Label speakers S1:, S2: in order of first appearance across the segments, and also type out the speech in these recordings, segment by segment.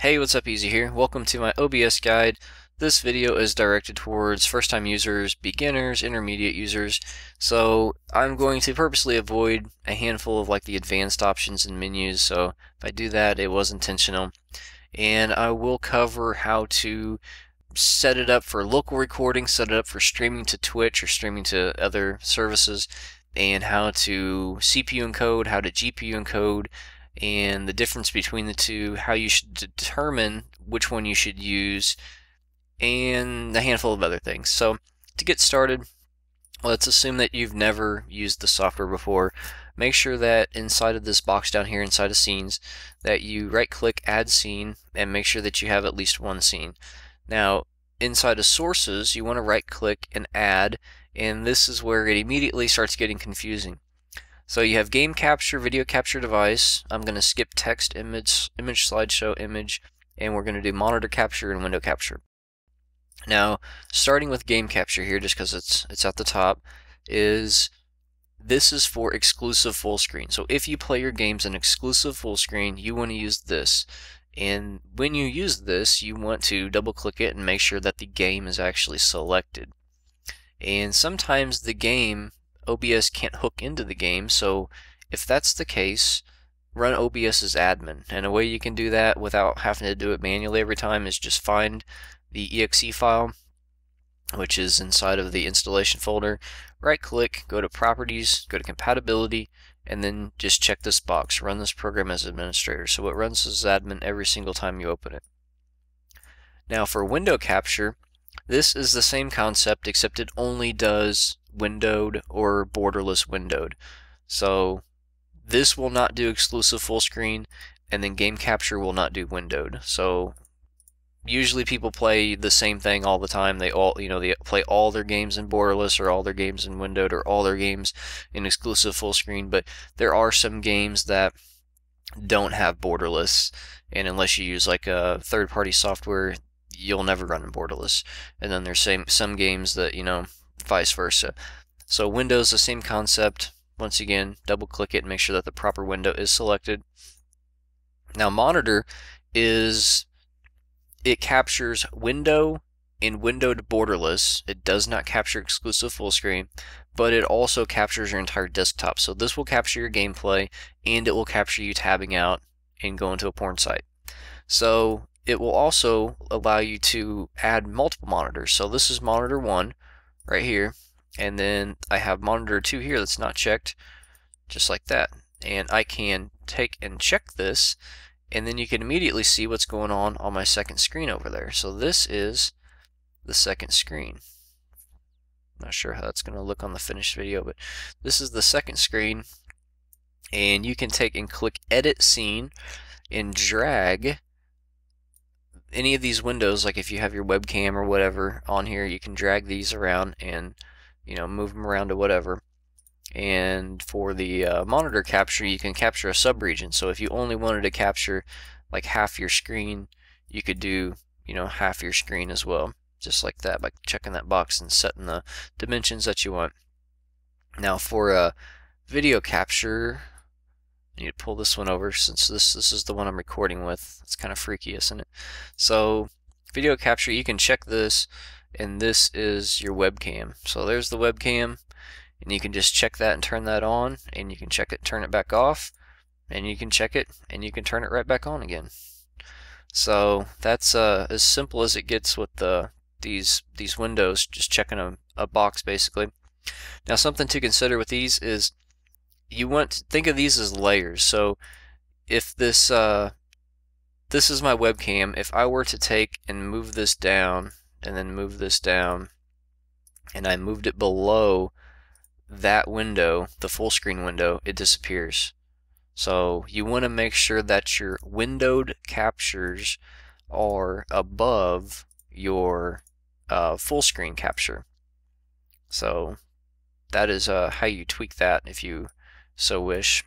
S1: Hey, what's up, Easy here. Welcome to my OBS guide. This video is directed towards first-time users, beginners, intermediate users. So I'm going to purposely avoid a handful of like the advanced options and menus. So if I do that, it was intentional. And I will cover how to set it up for local recording, set it up for streaming to Twitch or streaming to other services, and how to CPU encode, how to GPU encode, and the difference between the two, how you should determine which one you should use, and a handful of other things. So to get started, let's assume that you've never used the software before. Make sure that inside of this box down here, inside of scenes, that you right click add scene and make sure that you have at least one scene. Now inside of sources, you want to right click and add, and this is where it immediately starts getting confusing. So you have game capture, video capture device. I'm going to skip text, image, image slideshow, image, and we're going to do monitor capture and window capture. Now, starting with game capture here, just because it's it's at the top, is this is for exclusive full screen. So if you play your games in exclusive full screen, you want to use this. And when you use this, you want to double click it and make sure that the game is actually selected. And sometimes the game OBS can't hook into the game, so if that's the case, run OBS as admin. And a way you can do that without having to do it manually every time is just find the exe file, which is inside of the installation folder. Right click, go to properties, go to compatibility, and then just check this box, run this program as administrator. So it runs as admin every single time you open it. Now for window capture, this is the same concept except it only does windowed or borderless windowed. So this will not do exclusive full screen and then game capture will not do windowed. So usually people play the same thing all the time. They all, you know, they play all their games in borderless or all their games in windowed or all their games in exclusive full screen, but there are some games that don't have borderless and unless you use like a third party software you'll never run in borderless and then there's same some games that you know vice versa. So Windows, the same concept. Once again, double click it and make sure that the proper window is selected. Now monitor is, it captures window in windowed borderless. It does not capture exclusive full screen, but it also captures your entire desktop. So this will capture your gameplay and it will capture you tabbing out and going to a porn site. So it will also allow you to add multiple monitors. So this is monitor 1 right here. And then I have monitor 2 here that's not checked just like that. And I can take and check this and then you can immediately see what's going on on my second screen over there. So this is the second screen. Not sure how that's going to look on the finished video but this is the second screen. And you can take and click edit scene and drag any of these windows, like if you have your webcam or whatever on here, you can drag these around and you know move them around to whatever. And for the uh, monitor capture, you can capture a subregion. So if you only wanted to capture like half your screen, you could do you know half your screen as well, just like that by checking that box and setting the dimensions that you want. Now for a video capture, I need to pull this one over since this this is the one I'm recording with. It's kind of freaky, isn't it? So video capture, you can check this, and this is your webcam. So there's the webcam, and you can just check that and turn that on, and you can check it, turn it back off, and you can check it, and you can turn it right back on again. So that's uh, as simple as it gets with the these these windows, just checking a, a box basically. Now something to consider with these is you want to think of these as layers. So if this uh, this is my webcam, if I were to take and move this down and then move this down and I moved it below that window, the full screen window, it disappears. So you want to make sure that your windowed captures are above your uh, full screen capture. So that is uh, how you tweak that if you so wish.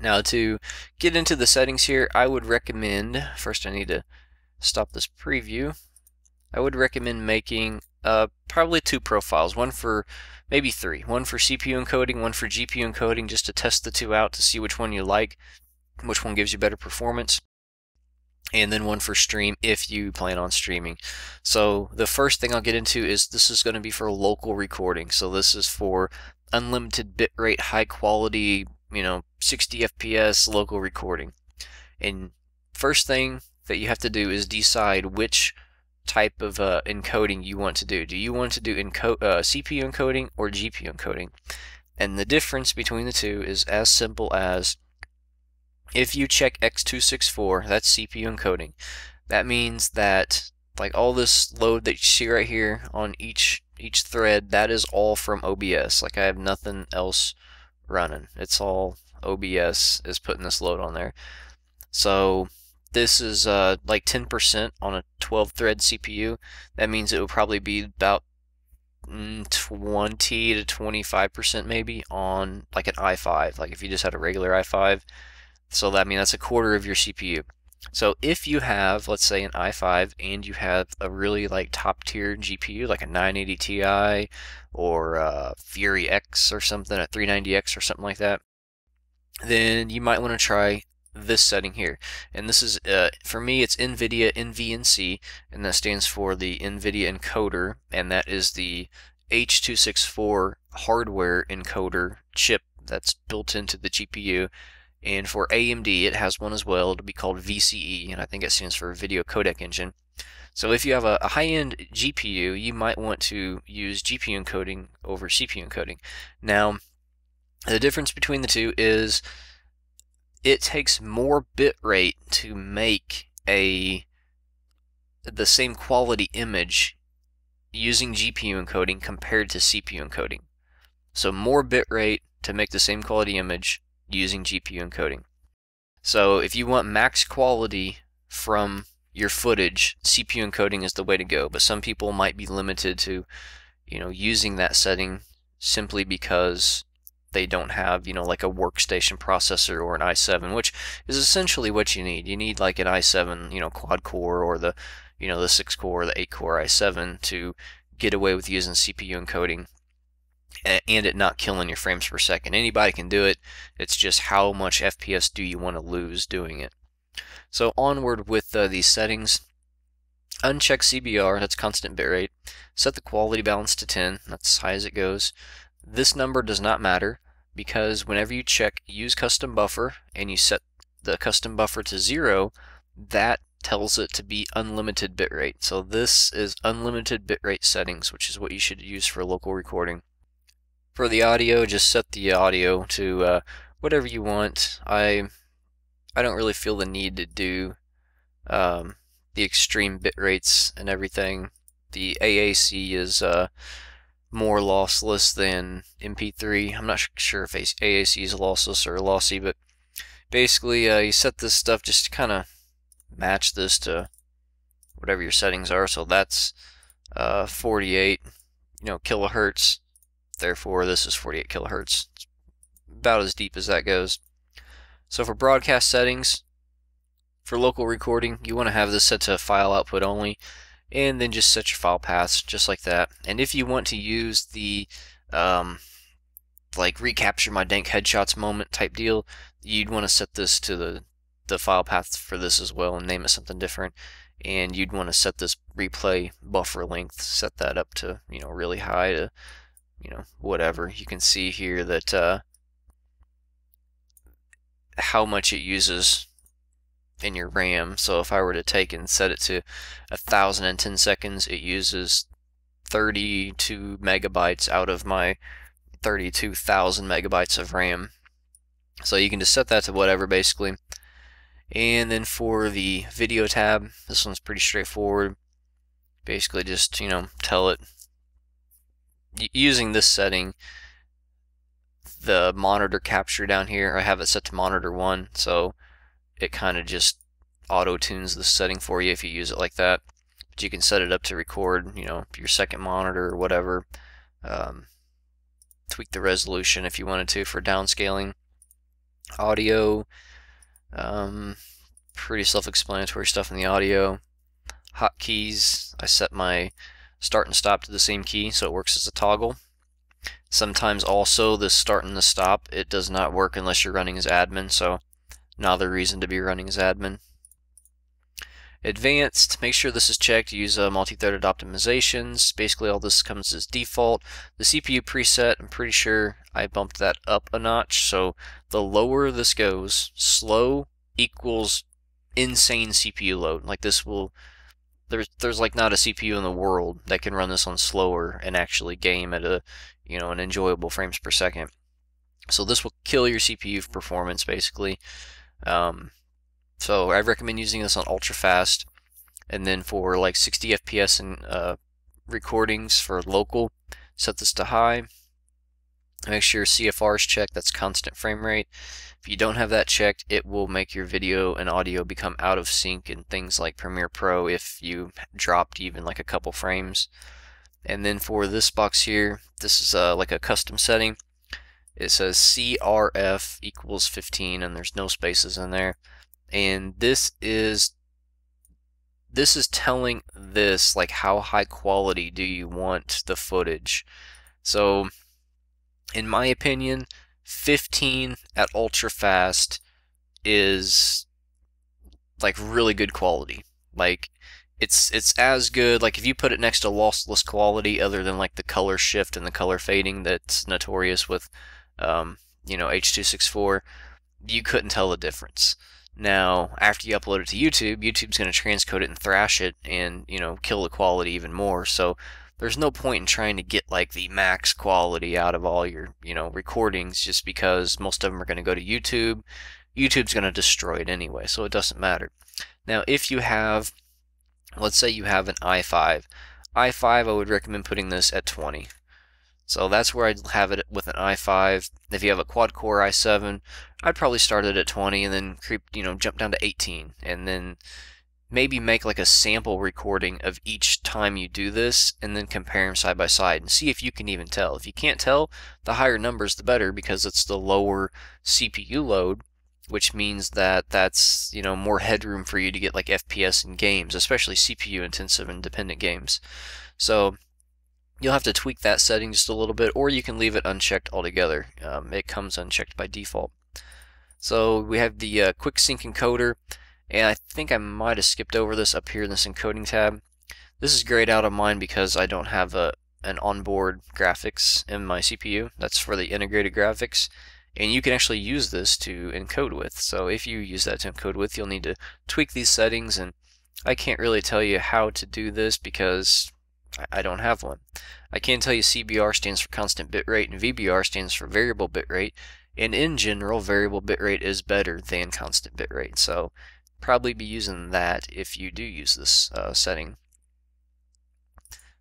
S1: Now to get into the settings here, I would recommend, first I need to stop this preview, I would recommend making uh, probably two profiles, one for maybe three, one for CPU encoding, one for GPU encoding, just to test the two out to see which one you like, which one gives you better performance. and then one for stream if you plan on streaming. So the first thing I'll get into is this is going to be for local recording. So this is for unlimited bitrate, high quality, you know, 60 FPS local recording. And first thing that you have to do is decide which type of uh, encoding you want to do. Do you want to do enco uh, CPU encoding or GPU encoding? And the difference between the two is as simple as if you check X264, that's CPU encoding. That means that like all this load that you see right here on each each thread, that is all from OBS. Like I have nothing else running. It's all OBS is putting this load on there. So this is uh, like 10% on a 12 thread CPU. That means it will probably be about mm, 20 to 25% maybe on like an i5. Like if you just had a regular i5. So that I mean that's a quarter of your CPU. So if you have, let's say, an i5 and you have a really like top tier GPU, like a 980 Ti or a Fury X or something, a 390X or something like that, then you might want to try this setting here. And this is, uh, for me, it's NVIDIA NVENC, and that stands for the NVIDIA encoder, and that is the H.264 hardware encoder chip that's built into the GPU. And for AMD, it has one as well to be called VCE, and I think it stands for Video Codec Engine. So if you have a, a high-end GPU, you might want to use GPU encoding over CPU encoding. Now, the difference between the two is it takes more bit rate to make a the same quality image using GPU encoding compared to CPU encoding. So more bit rate to make the same quality image using GPU encoding. So if you want max quality from your footage, CPU encoding is the way to go, but some people might be limited to, you know, using that setting simply because they don't have, you know, like a workstation processor or an i7, which is essentially what you need. You need like an i7, you know, quad core or the, you know, the 6 core or the 8 core i7 to get away with using CPU encoding and it not killing your frames per second. Anybody can do it. It's just how much FPS do you want to lose doing it. So onward with uh, these settings. Uncheck CBR, that's constant bitrate. Set the quality balance to 10, that's as high as it goes. This number does not matter because whenever you check use custom buffer and you set the custom buffer to zero, that tells it to be unlimited bitrate. So this is unlimited bitrate settings, which is what you should use for local recording. For the audio, just set the audio to uh, whatever you want. I I don't really feel the need to do um, the extreme bit rates and everything. The AAC is uh, more lossless than MP3. I'm not sure if AAC is lossless or lossy, but basically uh, you set this stuff just to kind of match this to whatever your settings are. So that's uh, 48, you know, kilohertz. Therefore, this is 48 kilohertz. It's about as deep as that goes. So for broadcast settings, for local recording, you want to have this set to file output only and then just set your file paths just like that. And if you want to use the um, like recapture my dank headshots moment type deal, you'd want to set this to the the file path for this as well and name it something different. And you'd want to set this replay buffer length, set that up to you know really high to you know whatever. You can see here that uh, how much it uses in your RAM. So if I were to take and set it to 1010 seconds, it uses 32 megabytes out of my 32,000 megabytes of RAM. So you can just set that to whatever basically. And then for the video tab, this one's pretty straightforward. Basically just, you know, tell it using this setting the monitor capture down here, I have it set to monitor 1, so it kind of just auto tunes the setting for you if you use it like that. But you can set it up to record, you know, your second monitor or whatever. Um, tweak the resolution if you wanted to for downscaling. Audio, um, pretty self-explanatory stuff in the audio. Hotkeys, I set my start and stop to the same key so it works as a toggle. Sometimes also the start and the stop, it does not work unless you're running as admin, so Another reason to be running as admin. Advanced, make sure this is checked. Use uh, multi-threaded optimizations. Basically, all this comes as default. The CPU preset, I'm pretty sure I bumped that up a notch. So the lower this goes, slow equals insane CPU load. Like this will, there's there's like not a CPU in the world that can run this on slower and actually game at a, you know, an enjoyable frames per second. So this will kill your CPU performance basically. Um, so I recommend using this on ultra fast, and then for like 60 FPS and uh, recordings for local, set this to high. Make sure CFR is checked, that's constant frame rate. If you don't have that checked, it will make your video and audio become out of sync in things like Premiere Pro if you dropped even like a couple frames. And then for this box here, this is uh, like a custom setting. It says CRF equals 15 and there's no spaces in there. And this is this is telling this like how high quality do you want the footage. So in my opinion, 15 at ultra fast is like really good quality. Like it's it's as good like if you put it next to lossless quality other than like the color shift and the color fading that's notorious with um, you know H264 you couldn't tell the difference now after you upload it to YouTube YouTube's going to transcode it and thrash it and you know kill the quality even more so there's no point in trying to get like the max quality out of all your you know recordings just because most of them are going to go to YouTube. YouTube's going to destroy it anyway so it doesn't matter. Now if you have let's say you have an i5 i5 I would recommend putting this at 20 so that's where I'd have it with an i5 if you have a quad core i7 I'd probably start it at 20 and then creep you know jump down to 18 and then maybe make like a sample recording of each time you do this and then compare them side by side and see if you can even tell. If you can't tell, the higher numbers the better because it's the lower CPU load, which means that that's, you know, more headroom for you to get like FPS in games, especially CPU intensive and dependent games. So you'll have to tweak that setting just a little bit or you can leave it unchecked altogether. Um, it comes unchecked by default. So we have the uh, quick sync encoder. And I think I might have skipped over this up here in this encoding tab. This is grayed out of mine because I don't have a an onboard graphics in my CPU. That's for the integrated graphics. And you can actually use this to encode with. So if you use that to encode with, you'll need to tweak these settings. And I can't really tell you how to do this because I don't have one. I can tell you CBR stands for constant bitrate and VBR stands for variable bitrate. And in general, variable bitrate is better than constant bitrate. So probably be using that if you do use this uh, setting.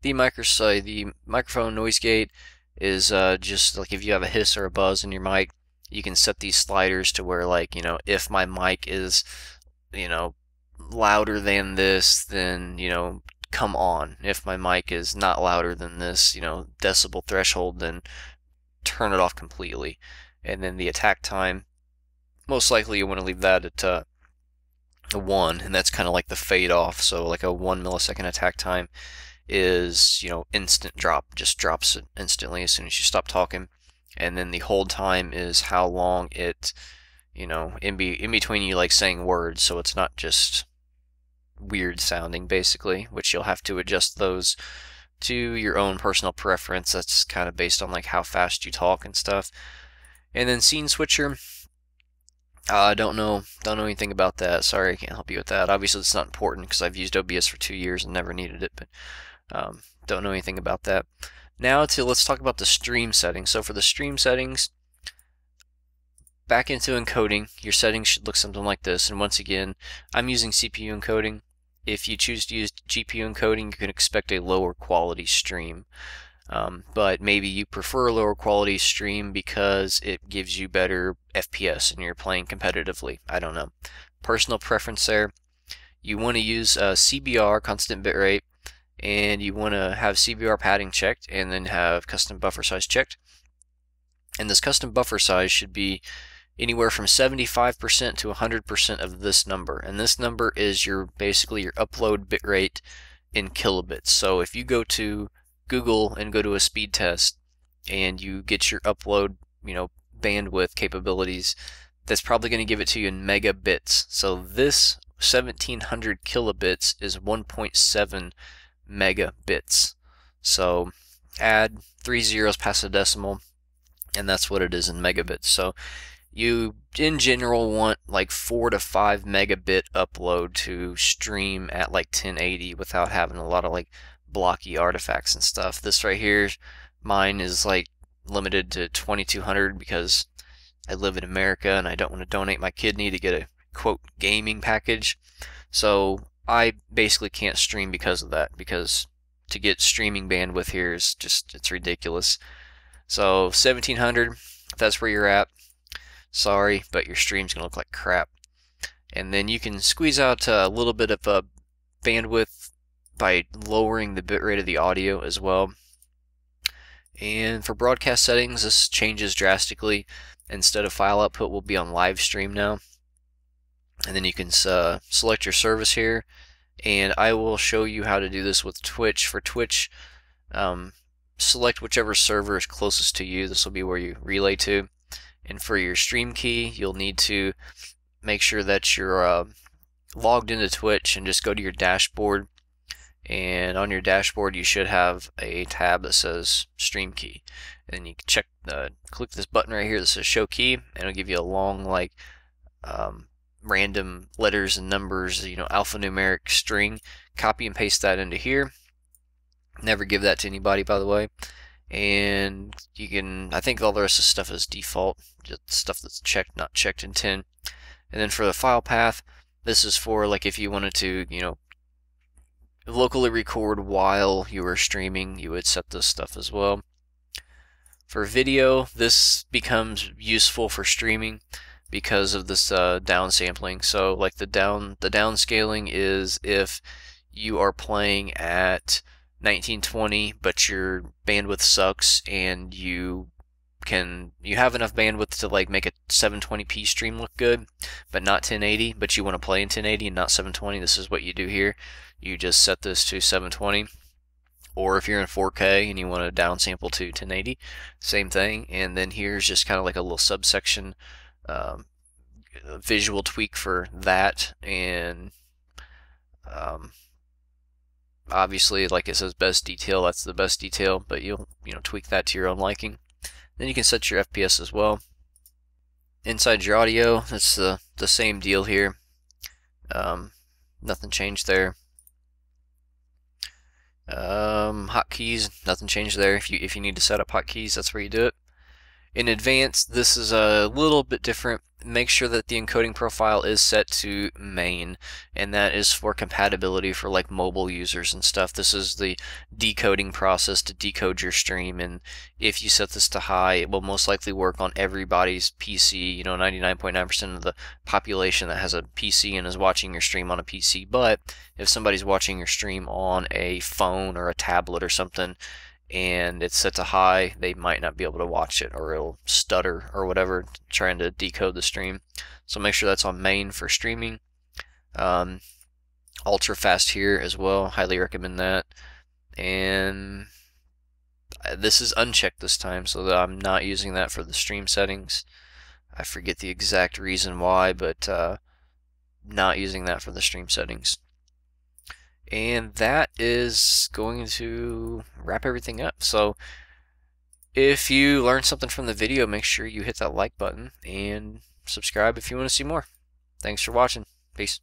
S1: The, micro, the microphone noise gate is uh, just like if you have a hiss or a buzz in your mic, you can set these sliders to where like, you know, if my mic is, you know, louder than this, then, you know, come on. If my mic is not louder than this, you know, decibel threshold, then turn it off completely. And then the attack time, most likely you want to leave that at uh, a 1, and that's kind of like the fade off. So like a 1 millisecond attack time is, you know, instant drop, just drops it instantly as soon as you stop talking. And then the hold time is how long it, you know, in, be, in between you like saying words, so it's not just weird sounding basically, which you'll have to adjust those to your own personal preference. That's kind of based on like how fast you talk and stuff. And then scene switcher, uh, I don't know, don't know anything about that. Sorry, I can't help you with that. Obviously, it's not important because I've used OBS for two years and never needed it, but um, don't know anything about that. Now to let's talk about the stream settings. So for the stream settings, back into encoding, your settings should look something like this. And once again, I'm using CPU encoding. If you choose to use GPU encoding, you can expect a lower quality stream. Um, but maybe you prefer a lower quality stream because it gives you better FPS and you're playing competitively. I don't know. Personal preference there. You want to use uh, CBR, constant bitrate, and you want to have CBR padding checked and then have custom buffer size checked. And this custom buffer size should be anywhere from 75% to 100% of this number. And this number is your basically your upload bitrate in kilobits. So if you go to Google and go to a speed test and you get your upload, you know, bandwidth capabilities, that's probably going to give it to you in megabits. So this 1700 kilobits is 1.7 megabits. So add three zeros past a decimal, and that's what it is in megabits. So you, in general, want like 4 to 5 megabit upload to stream at like 1080 without having a lot of like blocky artifacts and stuff. This right here, mine is like limited to 2200 because I live in America and I don't want to donate my kidney to get a quote gaming package. So I basically can't stream because of that because to get streaming bandwidth here is just it's ridiculous. So 1700, if that's where you're at, sorry, but your stream's gonna look like crap. And then you can squeeze out a little bit of a bandwidth by lowering the bitrate of the audio as well. And for broadcast settings, this changes drastically. Instead of file output, we'll be on live stream now. And then you can uh, select your service here. And I will show you how to do this with Twitch. For Twitch, um, select whichever server is closest to you. This will be where you relay to. And for your stream key, you'll need to make sure that you're uh, logged into Twitch and just go to your dashboard and on your dashboard you should have a tab that says stream key. And you can check uh, click this button right here that says show key and it'll give you a long like um, random letters and numbers you know alphanumeric string. Copy and paste that into here. Never give that to anybody by the way. And you can I think all the rest of the stuff is default just stuff that's checked not checked in 10 and then for the file path this is for like if you wanted to you know locally record while you are streaming, you would set this stuff as well. For video, this becomes useful for streaming because of this uh, downsampling. So like the down the downscaling is if you are playing at 1920 but your bandwidth sucks and you can you have enough bandwidth to like make a 720p stream look good but not 1080 but you want to play in 1080 and not 720 this is what you do here. You just set this to 720 or if you're in 4K and you want to downsample to 1080 same thing. And then here's just kind of like a little subsection um, visual tweak for that and um, obviously like it says best detail that's the best detail but you'll you know tweak that to your own liking then you can set your FPS as well inside your audio it's the the same deal here um, nothing changed there um, hotkeys, nothing changed there. If you if you need to set up hotkeys, that's where you do it. In advance, this is a little bit different. Make sure that the encoding profile is set to main and that is for compatibility for like mobile users and stuff. This is the decoding process to decode your stream and if you set this to high it will most likely work on everybody's PC you know 99.9% of the population that has a PC and is watching your stream on a PC but if somebody's watching your stream on a phone or a tablet or something and it's set to high, they might not be able to watch it or it'll stutter or whatever trying to decode the stream. So make sure that's on main for streaming. Um, ultra fast here as well, highly recommend that. And this is unchecked this time, so that I'm not using that for the stream settings. I forget the exact reason why, but uh, not using that for the stream settings. And that is going to wrap everything up. So if you learned something from the video, make sure you hit that like button and subscribe if you want to see more. Thanks for watching. Peace.